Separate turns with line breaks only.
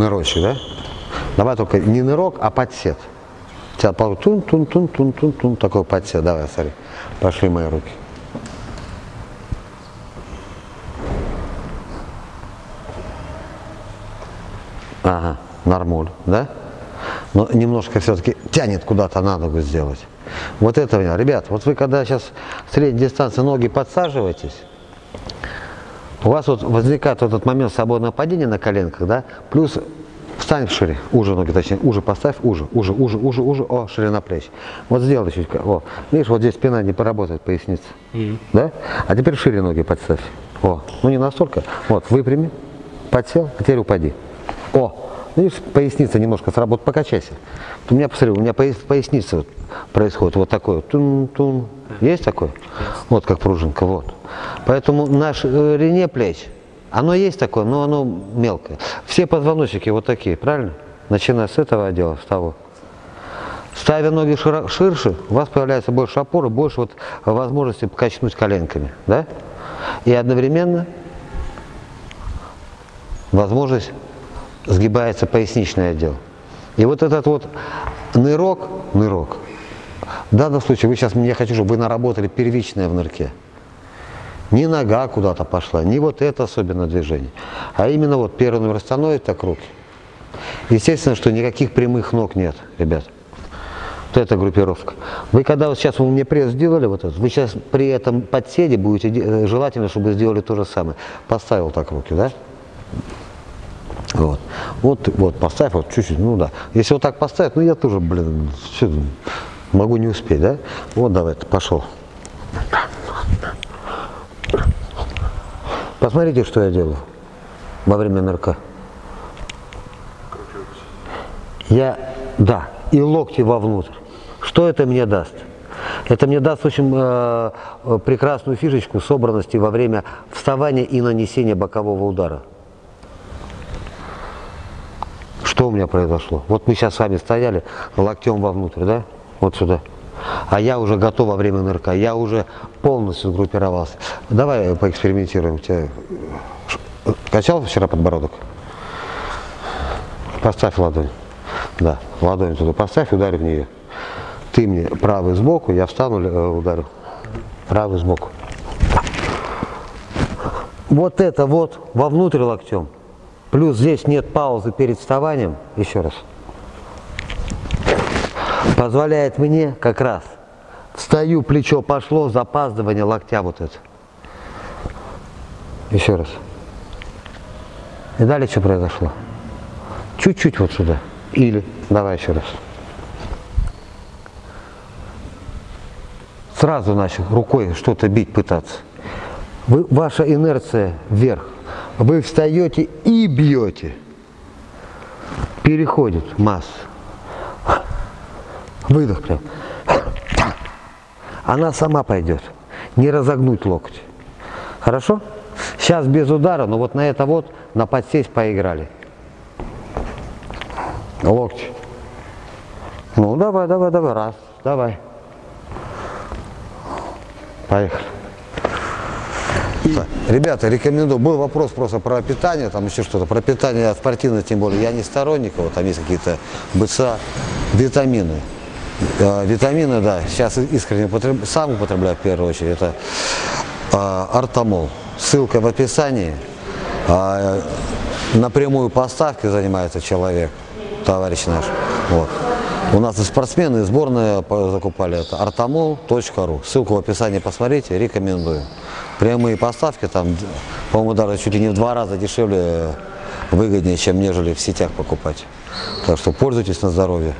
Нырочек, да? Давай только не нырок, а подсед. Тебя тун тун тун тун тун тун такой подсед. Давай, смотри. Пошли мои руки. Ага, нормуль, да? Но немножко все-таки тянет куда-то на ногу сделать. Вот это, меня. ребят, вот вы когда сейчас средней дистанции ноги подсаживаетесь, у вас вот возникает вот этот момент свободного падения на коленках, да, плюс встань шире, уже ноги, точнее, уже поставь, уже, уже, уже, уже, уже, о, ширина плеч. Вот сделай чуть, о, видишь, вот здесь спина не поработает, поясница, mm-hmm. да? А теперь шире ноги подставь, о, ну не настолько, вот, выпрями, подсел, а теперь упади, о, видишь, поясница немножко сработает, покачайся. У меня, посмотри, у меня поясница вот происходит вот такой вот, тун-тун, есть такое? Вот как пружинка, вот. Поэтому наш э, рене плеч, оно есть такое, но оно мелкое. Все позвоночники вот такие, правильно? Начиная с этого отдела, с того. Ставя ноги ширше, у вас появляется больше опоры, больше вот возможности качнуть коленками, да? И одновременно возможность сгибается поясничный отдел. И вот этот вот нырок, нырок, в данном случае вы сейчас, я хочу, чтобы вы наработали первичное в нырке. Не нога куда-то пошла, не вот это особенно движение, а именно вот первый номер становится так руки. Естественно, что никаких прямых ног нет, ребят. Вот эта группировка. Вы когда вот сейчас вы мне пресс сделали, вот это, вы сейчас при этом подседе будете, э, желательно, чтобы сделали то же самое. Поставил так руки, да? Вот. Вот, вот, поставь вот чуть-чуть, ну да. Если вот так поставить, ну я тоже, блин, все, могу не успеть, да? Вот давай, пошел. Посмотрите, что я делаю во время нырка. Я, да, и локти вовнутрь. Что это мне даст? Это мне даст очень э, прекрасную фишечку собранности во время вставания и нанесения бокового удара. Что у меня произошло? Вот мы сейчас с вами стояли локтем вовнутрь, да? Вот сюда. А я уже готов во время нырка, я уже полностью сгруппировался. Давай поэкспериментируем. Тебя... Качал вчера подбородок? Поставь ладонь. Да, ладонь туда поставь, ударь в нее. Ты мне правый сбоку, я встану, э, ударю. Правый сбоку. Вот это вот вовнутрь локтем. Плюс здесь нет паузы перед вставанием. Еще раз позволяет мне как раз встаю, плечо пошло, запаздывание локтя вот это. Еще раз. И далее что произошло? Чуть-чуть вот сюда. Или, давай еще раз. Сразу начал рукой что-то бить, пытаться. Вы, ваша инерция вверх. Вы встаете и бьете. Переходит масса. Выдох прям. Она сама пойдет. Не разогнуть локоть. Хорошо? Сейчас без удара, но вот на это вот, на подсесть поиграли. Локти. Ну, давай, давай, давай. Раз, давай. Поехали. Ребята, рекомендую. Был вопрос просто про питание, там еще что-то. Про питание спортивное, тем более. Я не сторонник, вот там есть какие-то БЦА, витамины. Э, витамины, да, сейчас искренне употреб... сам употребляю в первую очередь, это э, артамол. Ссылка в описании. Э, напрямую поставкой занимается человек, товарищ наш. Вот. У нас и спортсмены, и сборные закупали это. артамол.ру. Ссылку в описании посмотрите, рекомендую. Прямые поставки там, по-моему, даже чуть ли не в два раза дешевле, выгоднее, чем нежели в сетях покупать. Так что пользуйтесь на здоровье.